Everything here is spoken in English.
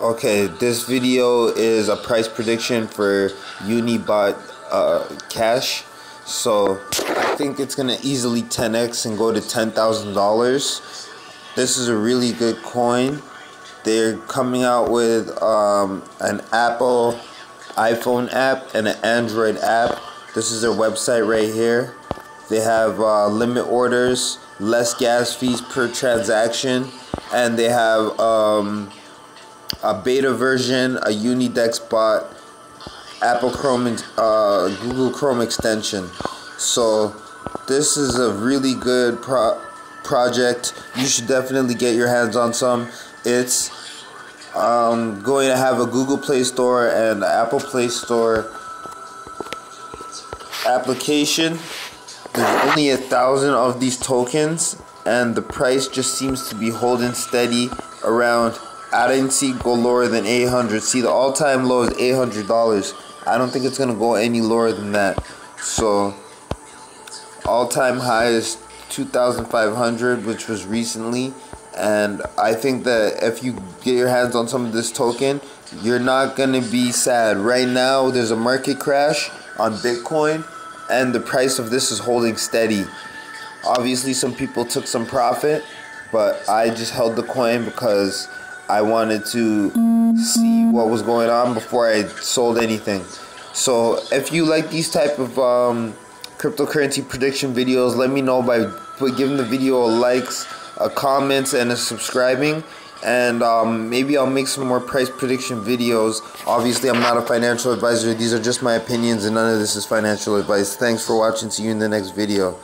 Okay, this video is a price prediction for Unibot uh, Cash. So I think it's gonna easily 10x and go to $10,000. This is a really good coin. They're coming out with um, an Apple iPhone app and an Android app. This is their website right here. They have uh, limit orders, less gas fees per transaction, and they have um, a beta version, a Unidex bot, Apple Chrome, uh, Google Chrome extension. So this is a really good pro project. You should definitely get your hands on some. It's um, going to have a Google Play Store and Apple Play Store application. There's only a thousand of these tokens, and the price just seems to be holding steady around I didn't see go lower than 800. See, the all-time low is $800. I don't think it's going to go any lower than that. So, all-time high is 2,500, which was recently. And I think that if you get your hands on some of this token, you're not going to be sad. Right now, there's a market crash on Bitcoin, and the price of this is holding steady. Obviously, some people took some profit, but I just held the coin because I wanted to see what was going on before I sold anything. So if you like these type of um, cryptocurrency prediction videos, let me know by giving the video a likes, a comments, and a subscribing. And um, maybe I'll make some more price prediction videos. Obviously, I'm not a financial advisor. These are just my opinions, and none of this is financial advice. Thanks for watching. See you in the next video.